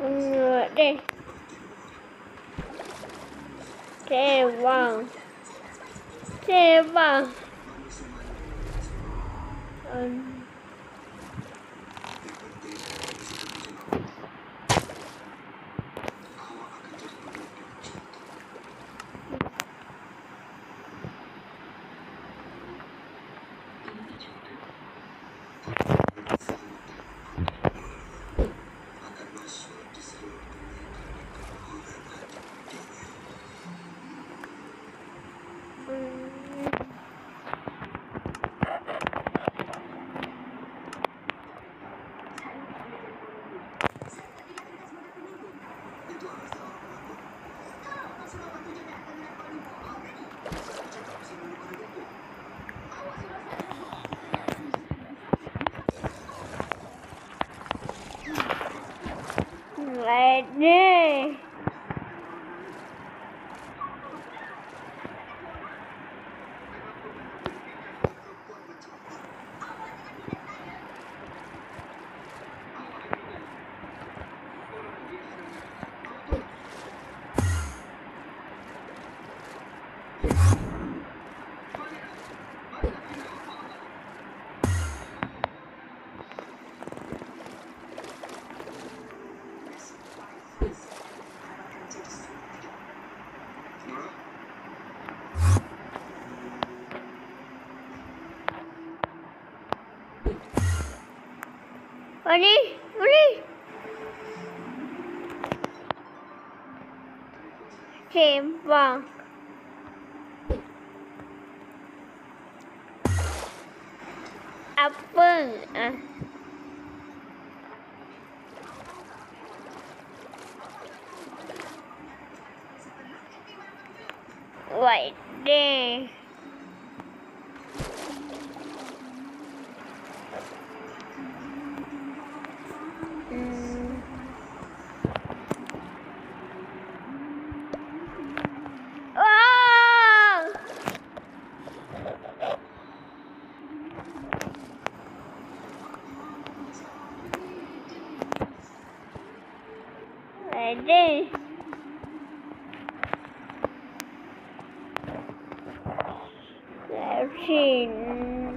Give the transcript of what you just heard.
Uh, okay. Okay, wow. Okay. Um. Right there. Oli, Oli. Okay, wow. Apple. Uh. Right there. Ready? Let's see.